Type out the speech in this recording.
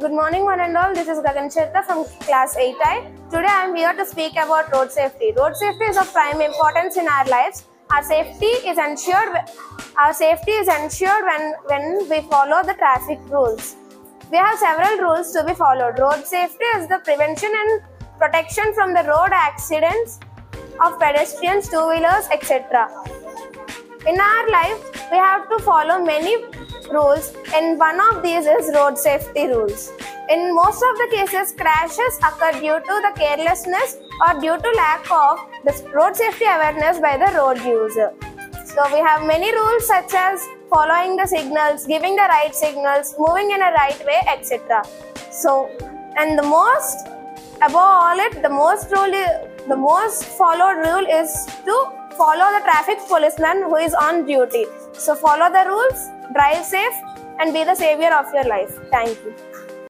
Good morning, one and all. This is Gagana Charitha from class 8I. Today I am here to speak about road safety. Road safety is of prime importance in our lives. Our safety is ensured. Our safety is ensured when when we follow the traffic rules. We have several rules to be followed. Road safety is the prevention and protection from the road accidents of pedestrians, two-wheelers, etc. In our life, we have to follow many rules, and one of these is road safety rules. In most of the cases, crashes occur due to the carelessness or due to lack of the road safety awareness by the road user. So we have many rules such as following the signals, giving the right signals, moving in a right way, etc. So, and the most above all it, the most rule, the most followed rule is to follow the traffic policeman who is on duty. So follow the rules, drive safe, and be the savior of your life. Thank you.